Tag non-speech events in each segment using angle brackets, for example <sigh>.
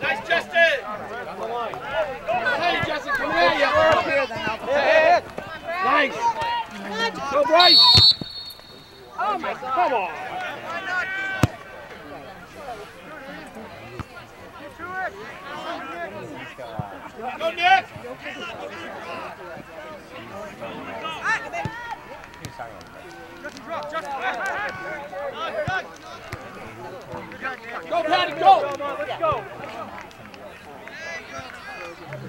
Nice, Justin! the line. Hey, Justin, come here. You're up here. Hit. Nice. Go, Bryce. Oh, my God. Come on. Go, Nick! Go, Patty, go! Let's go!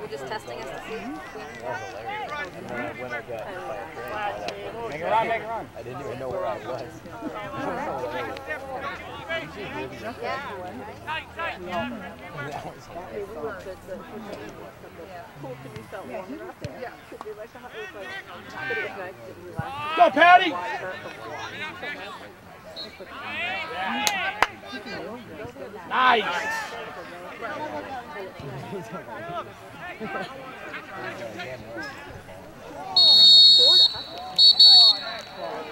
We're just testing us to see. A run, make run. I didn't even know where I was. Go, Patty! Nice! <laughs>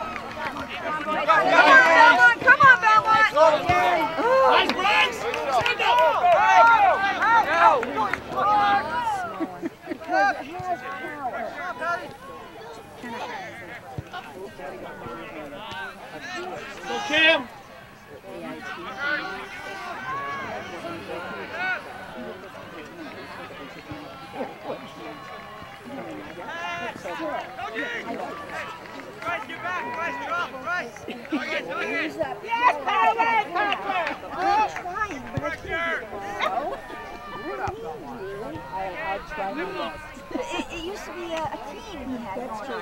Come on, Belmont! Nice. Go, Cam! Use that Yes, Colin! I'm trying, but I can't. No? I, I try my best. It, it used to be a, a team we had. That's true.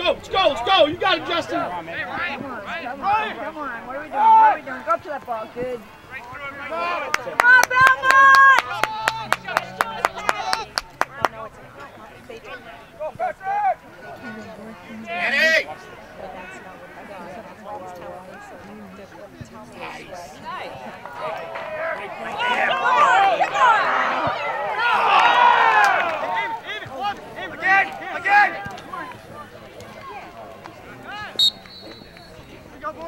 Go, let's go, let's go! You got it, Justin! Come on, come on, come on. What are we doing? What are we doing? Go up to that ball. Good. Come on, Belmont! Come on, come on! Nice,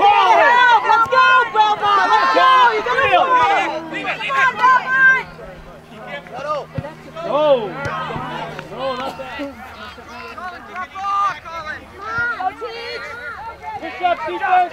Colin! Let's go, Belmont! Let's go! You got it! Come on, Belmont! No! No, not that. Go, Teach! Push up, defense!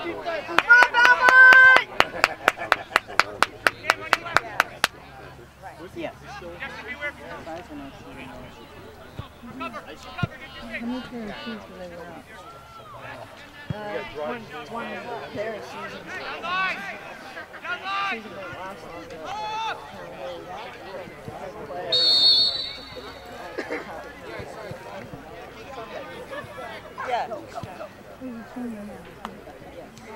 Yeah. How. Yeah. Yeah, it's 45 minutes.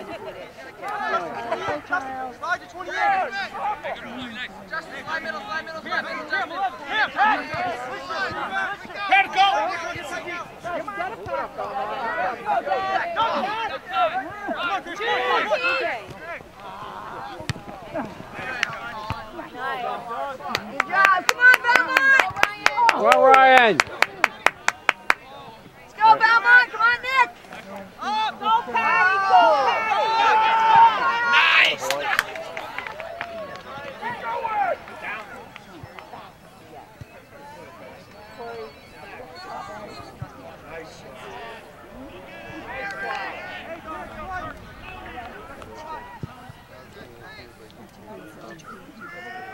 Slide to 28. Justin, fly middle, fly middle, fly middle. Him, him. Head go. Good job. Come on, Belmont! Well, Ryan.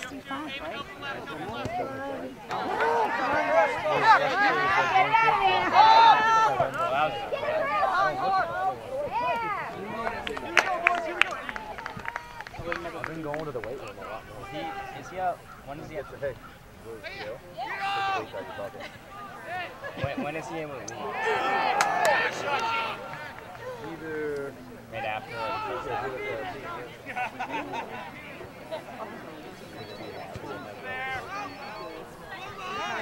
65, right? I've going to the weight room a lot. Is he, out? When is he at the pick? When.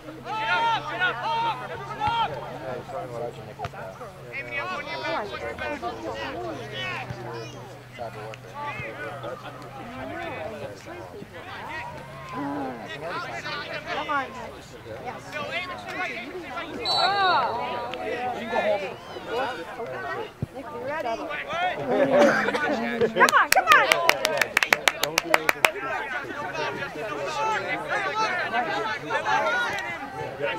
Come on, come on. Just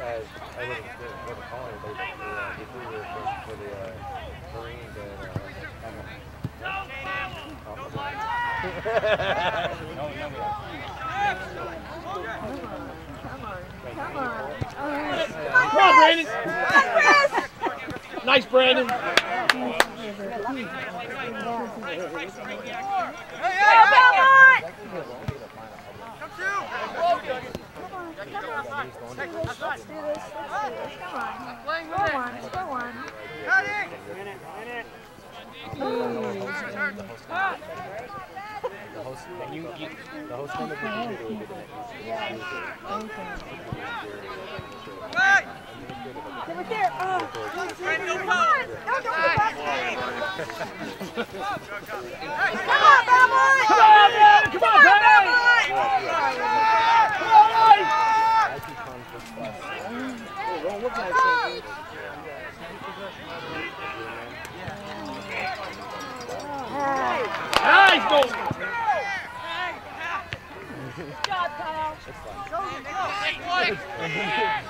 as I would <laughs> <laughs> have been calling, they uh, if we were for, for the uh, Marines and Come on. Come on, Brandon. Nice, Brandon. Go, Belmont! Let's do this. Let's do this. Come on. Go on. Go on. The host, you, you, the host one that we did really good at Get right Right there. Uh, Fred, no Come on. No, don't go back Come on, Battle Come on, man. Come on, Battle Come on, Battle Nice goal! Good job, Kyle. Go, go, go.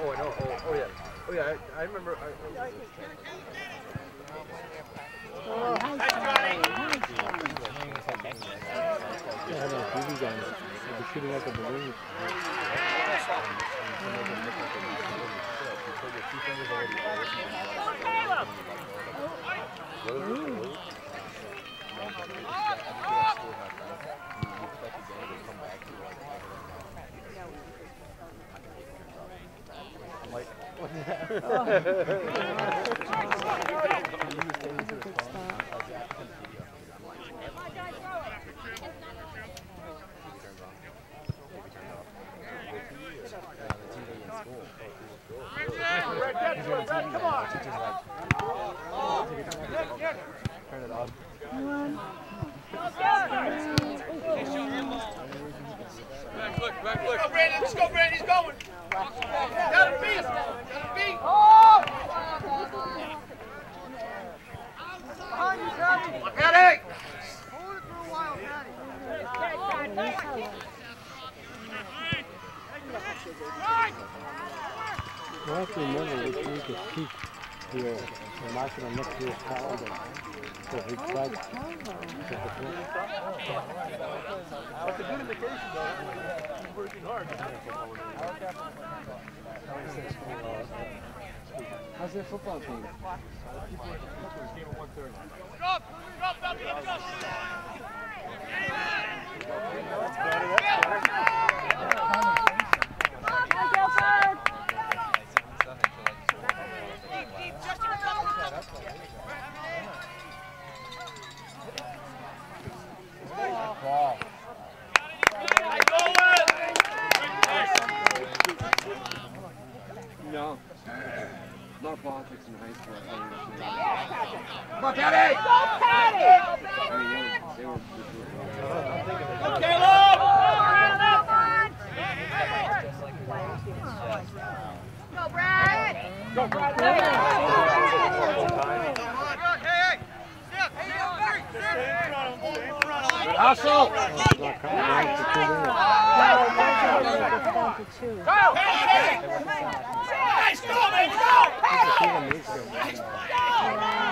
Oh, I know. Oh, oh yeah. Oh, yeah. I, I remember. I, I, Shooting the balloons. I'm like, what that? Turn it off. Back foot, back foot. Go, Brandon. Let's go, Brandon. He's going. Got a beat. Got a beat. Behind you, Travis. Look at it. Hold it for a while, Patty. I have to remember which week is peak here. The market on next year's calendar. So if we try to That's a good indication, though. He's working hard. How's their football team? Drop. Drop, drop, drop, drop. No. Not politics in high school. Come on, Patty. They were, Go, Caleb. Go, Brad. Come on, hey, hey. Step, step, three, step. Hustle! not coming back to two minutes. Go. Hey, hey. Nice, go, man, go. Go.